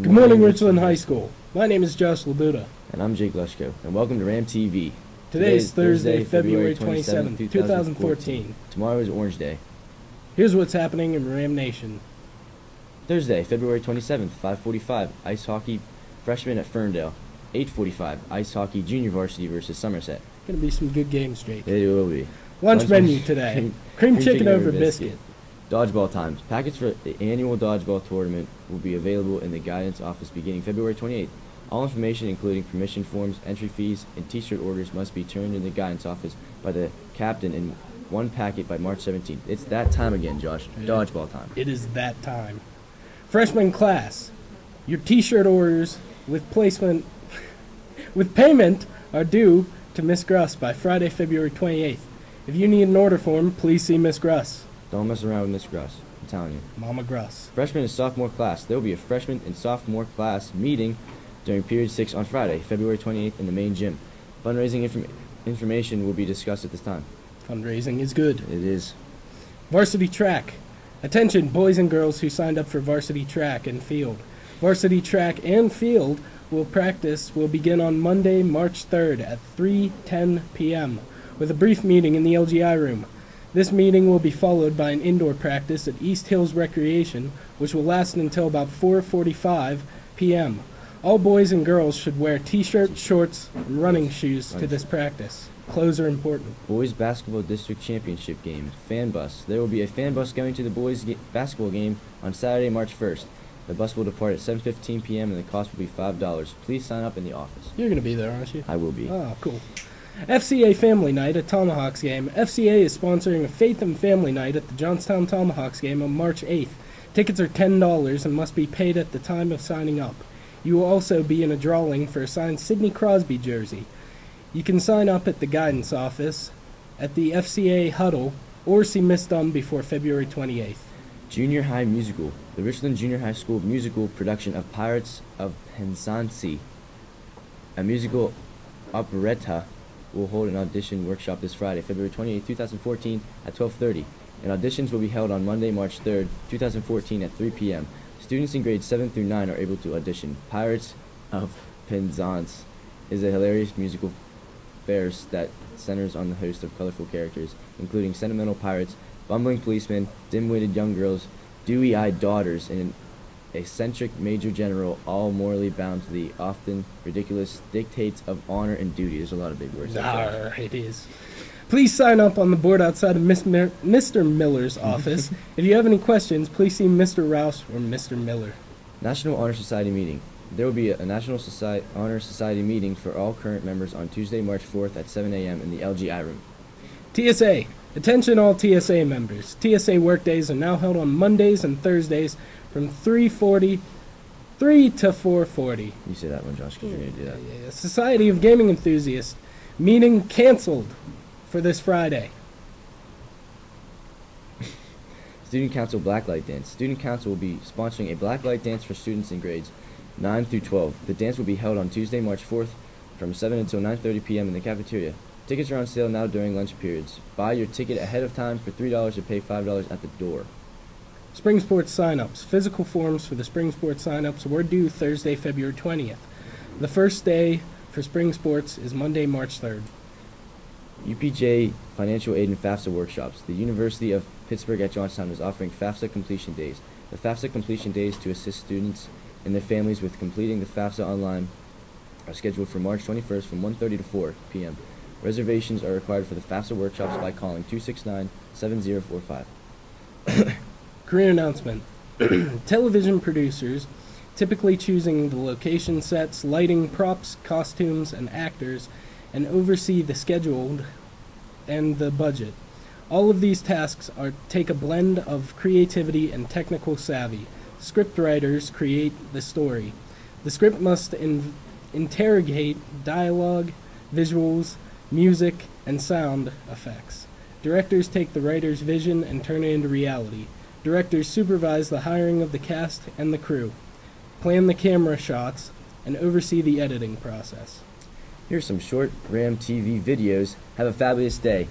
Good morning, Richland High School. My name is Josh Labuda. And I'm Jake Lushko, and welcome to Ram TV. Today is Thursday, February 27, 2014. Tomorrow is Orange Day. Here's what's happening in Ram Nation. Thursday, February 27th, 5:45, ice hockey freshman at Ferndale. 8:45, ice hockey junior varsity versus Somerset. Gonna be some good games, Jake. It will be. Lunch Lunch menu today. Cream- Cream, cream chicken, over biscuit. Dodgeball times. Packets for the annual dodgeball tournament will be available in the guidance office beginning February 28th. All information, including permission forms, entry fees, and T-shirt orders, must be turned in the guidance office by the captain in one packet by March 17th. It's that time again, Josh. Dodgeball time. It is that time. Freshman class, your T-shirt orders with placement, with payment are due to Miss Gruss by Friday, February 28th. If you need an order form, please see Miss Gruss, Don't mess around with Miss Gruss. I'm telling you. Mama Gruss. Freshman and sophomore class. There will be a freshman and sophomore class meeting during period 6 on Friday, February 28th in the main gym. Fundraising inform- information will be discussed at this time. Fundraising is good. It is Varsity track. Attention, boys and girls who signed up for varsity track and field. Varsity track and field will practice will begin on Monday, March 3rd at 3:10 p.m. with a brief meeting in the LGI room. This meeting will be followed by an indoor practice at East Hills Recreation, which will last until about 4:45 p.m. All boys and girls should wear t-shirts, shorts, and running shoes to this practice. Clothes are important. boys basketball district championship game. Fan bus. There will be a fan bus going to the boys basketball game on Saturday, March 1st. The bus will depart at 7:15 p.m. and the cost will be $5. Please sign up in the office. You're going to be there, aren't you? I will be. Oh, cool. FCA Family Night at Tomahawks game. FCA is sponsoring a Faith and Family Night at the Johnstown Tomahawks game on March 8th. Tickets are $10 and must be paid at the time of signing up. You will also be in a drawing for a signed Sidney Crosby jersey. You can sign up at the guidance office, at the FCA huddle, or see Miss Dunn before February 28th. Junior High Musical. The Richland Junior High School musical production of Pirates of Penzance, a musical operetta, will hold an audition workshop this Friday, February 28, 2014 at 12:30. And auditions will be held on Monday, March 3rd, 2014 at 3 p.m. Students in grades 7 through 9 are able to audition. Pirates of Penzance is a hilarious musical farce that centers on the host of colorful characters, including sentimental pirates, bumbling policemen, dim-witted young girls, dewy-eyed daughters, and an eccentric major general, all morally bound to the often ridiculous dictates of honor and duty. There's a lot of big words. Arr, it is. Please sign up on the board outside of Mr. Miller's office. if you have any questions, please see Mr. Rouse or Mr. Miller. National Honor Society meeting. There will be a National Society Honor Society meeting for all current members on Tuesday, March 4th at 7 a.m. in the LGI room. TSA. Attention all TSA members. TSA workdays are now held on Mondays and Thursdays from 3:40 3 to 4:40. You say that one, Josh, because you're going to do that. Yeah, Society of Gaming Enthusiasts meeting canceled for this Friday. Student Council Blacklight Dance. Student Council will be sponsoring a blacklight dance for students in grades 9 through 12. The dance will be held on Tuesday, March 4th from 7 until 9:30 p.m. in the cafeteria. Tickets are on sale now during lunch periods. Buy your ticket ahead of time for $3 or pay $5 at the door. Spring Sports signups. Physical forms for the Spring Sports signups were due Thursday, February 20th. The first day for Spring Sports is Monday, March 3rd. UPJ Financial Aid and FAFSA workshops. The University of Pittsburgh at Johnstown is offering FAFSA completion days. The FAFSA completion days to assist students and their families with completing the FAFSA online are scheduled for March 21st from 1:30 to 4 p.m. Reservations are required for the FAFSA workshops by calling 269-7045. Career announcement. Television producers, typically choosing the location sets, lighting, props, costumes, and actors, and oversee the scheduled and the budget. All of these tasks are take a blend of creativity and technical savvy. Script writers create the story. The script must in- interrogate dialogue, visuals, music, and sound effects. Directors take the writer's vision and turn it into reality. Directors supervise the hiring of the cast and the crew, plan the camera shots, and oversee the editing process. Here's some short Ram TV videos. Have a fabulous day.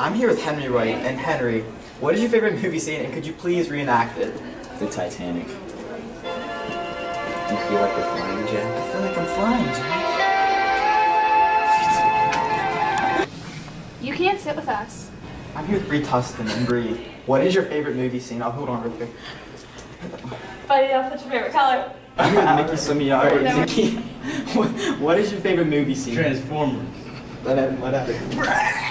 I'm here with Henry Wright, and Henry, what is your favorite movie scene, and could you please reenact it? The Titanic. You feel like you're flying, Jack? I feel like I'm flying, Jack. You can't sit with us. I'm here with Bree Tustin, and Bree, what is your favorite movie scene? Oh, hold on real quick. Buddy, what's your favorite color? I'm here with Mickey Sumiari. No. Mickey, what, what is your favorite movie scene? Transformers. Whatever, whatever.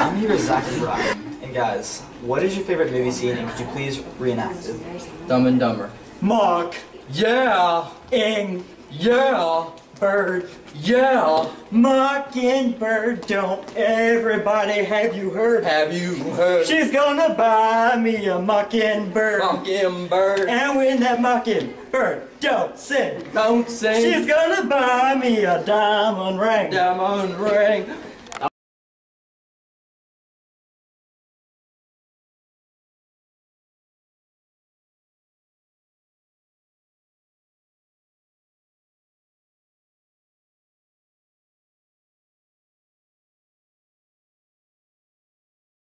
I'm here with Zach and Brian. And guys, what is your favorite movie scene and could you please reenact it? Dumb and Dumber. Mark. Yeah. Ing. Yeah. Bird. Yeah. Mockingbird, don't everybody have you heard? Have you heard? She's gonna buy me a mockingbird. Mockingbird. And when that mockingbird don't sing, Don't sing. she's gonna buy me a diamond ring. diamond ring.